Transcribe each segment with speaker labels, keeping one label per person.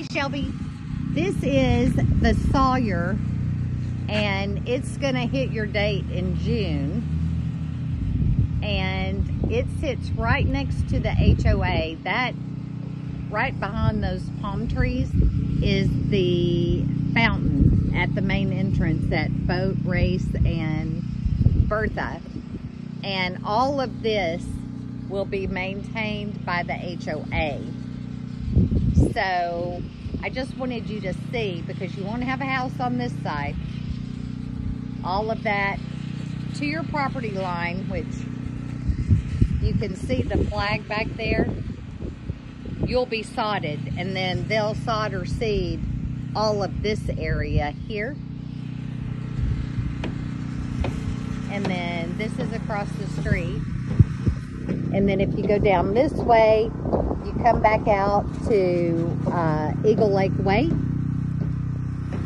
Speaker 1: Hey Shelby, this is the Sawyer and it's gonna hit your date in June. And it sits right next to the HOA. That right behind those palm trees is the fountain at the main entrance at Boat Race and Bertha. And all of this will be maintained by the HOA. So I just wanted you to see because you want to have a house on this side. All of that to your property line, which you can see the flag back there. You'll be sodded and then they'll sod or seed all of this area here. And then this is across the street. And then if you go down this way, you come back out to uh, Eagle Lake Way.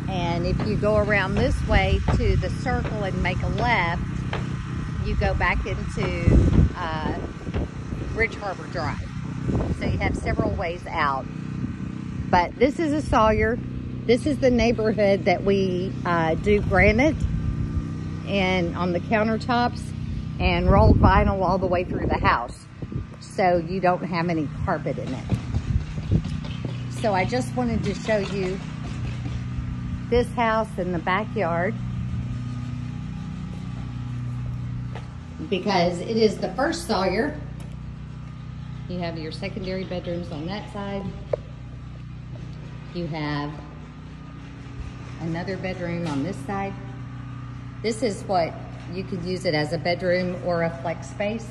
Speaker 1: And if you go around this way to the circle and make a left, you go back into uh, Bridge Harbor Drive. So you have several ways out. But this is a Sawyer. This is the neighborhood that we uh, do granite and on the countertops and rolled vinyl all the way through the house so you don't have any carpet in it. So I just wanted to show you this house in the backyard because it is the first Sawyer. You have your secondary bedrooms on that side. You have another bedroom on this side. This is what you could use it as a bedroom or a flex space.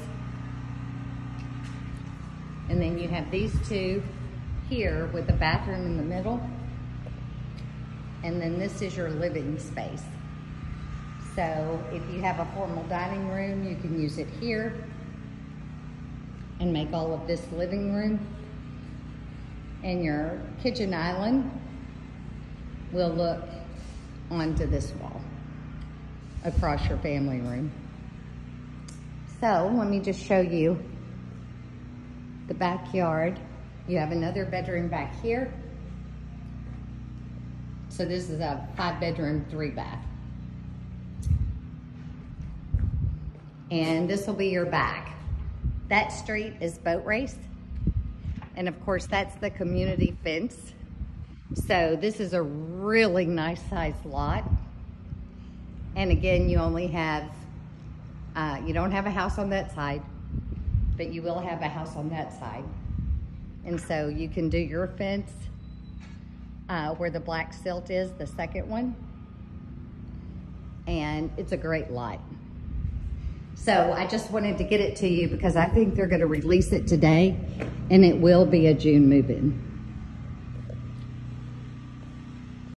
Speaker 1: And then you have these two here with the bathroom in the middle. And then this is your living space. So if you have a formal dining room, you can use it here and make all of this living room. And your kitchen island will look onto this wall across your family room. So let me just show you the backyard. You have another bedroom back here. So this is a five bedroom, three bath. And this will be your back. That street is boat race. And of course that's the community fence. So this is a really nice sized lot. And again, you only have, uh, you don't have a house on that side, but you will have a house on that side. And so you can do your fence uh, where the black silt is, the second one. And it's a great lot. So I just wanted to get it to you because I think they're gonna release it today and it will be a June move-in.